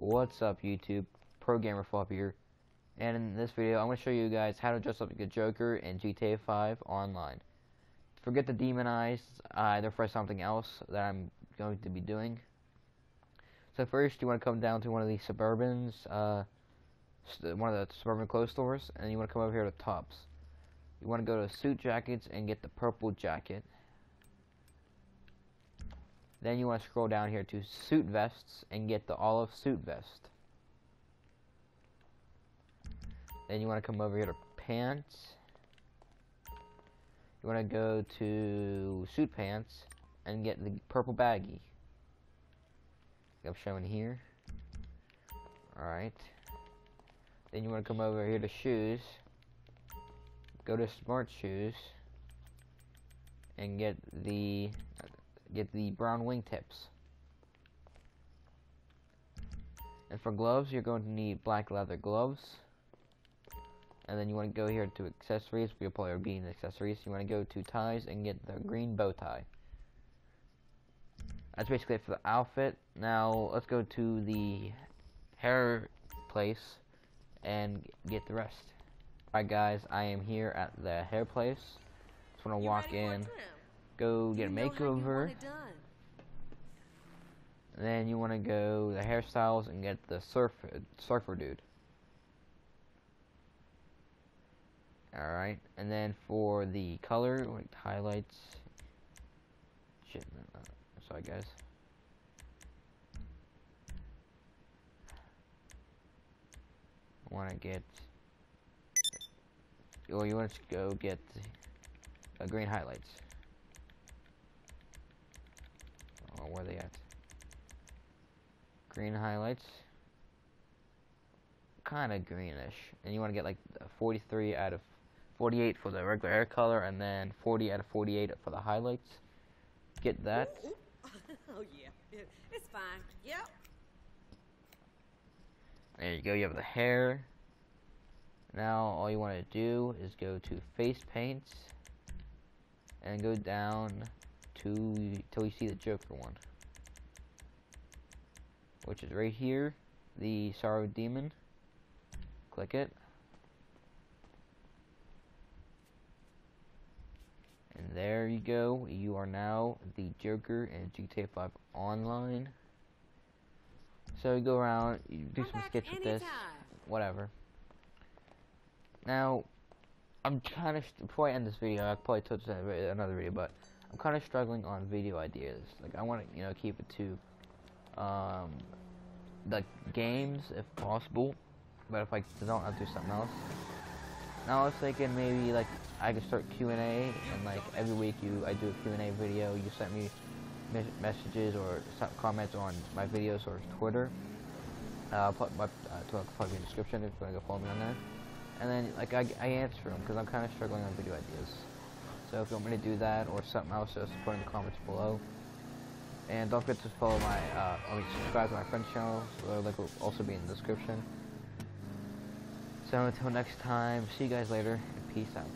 What's up YouTube? Pro Gamer Fob here. And in this video I'm going to show you guys how to dress up like a Joker in GTA 5 online. Forget the demonize uh, either for something else that I'm going to be doing. So first you want to come down to one of these Suburbans, uh, one of the Suburban clothes stores, and you want to come over here to Tops. You want to go to Suit Jackets and get the purple jacket. Then you want to scroll down here to suit vests and get the olive suit vest. Then you want to come over here to pants. You want to go to suit pants and get the purple baggy. I'm showing here. Alright. Then you want to come over here to shoes. Go to smart shoes and get the get the brown wingtips. And for gloves, you're going to need black leather gloves. And then you want to go here to accessories, for your probably being accessories. You want to go to ties and get the green bow tie. That's basically it for the outfit. Now, let's go to the hair place and get the rest. Alright guys, I am here at the hair place. Just want to walk in go get a makeover. Then you want to go the hairstyles and get the surf surfer dude. Alright, and then for the color, like highlights. Shit, uh, sorry guys. I want to get. Or you want to go get the green highlights. Oh, where they at? Green highlights. Kind of greenish. And you want to get like 43 out of 48 for the regular hair color and then 40 out of 48 for the highlights. Get that. Ooh, ooh. oh yeah, it's fine. Yep. There you go. You have the hair. Now all you want to do is go to face paints and go down to till you see the Joker one, which is right here, the Sorrow Demon. Click it. And there you go. You are now the Joker in GTA 5 Online. So you go around, you do Come some sketch with this, whatever. Now, I'm kind of before I end this video, I probably touch that another video, but I'm kind of struggling on video ideas. Like I want to, you know, keep it to um, the games if possible. But if I don't, I'll do something else. Now I was thinking maybe like I could start Q and A, and like every week you, I do a Q and A video. You send me mes messages or comments on my videos or Twitter. Uh, I'll put my uh, probably in the description if you want to go follow me on there. And then like I, I answer them because I'm kind of struggling on video ideas. So if you want me to do that or something else, just put in the comments below. And don't forget to follow my, uh, I mean, subscribe to my friend's channel. The link will also be in the description. So until next time, see you guys later, peace out.